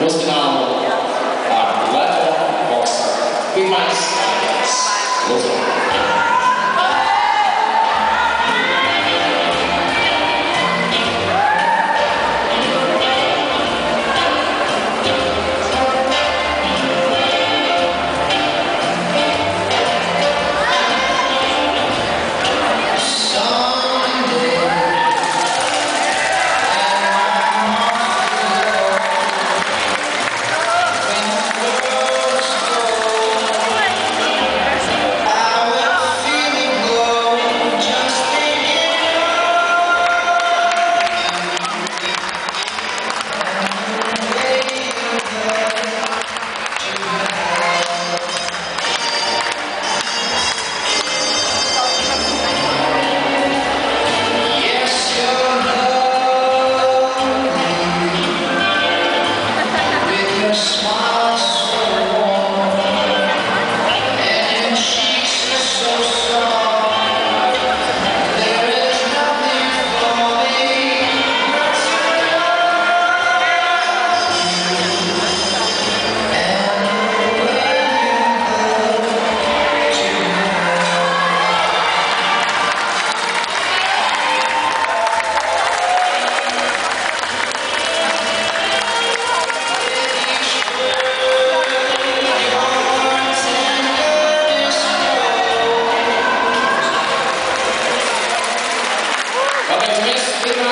hospital, smile. Obecnie z tym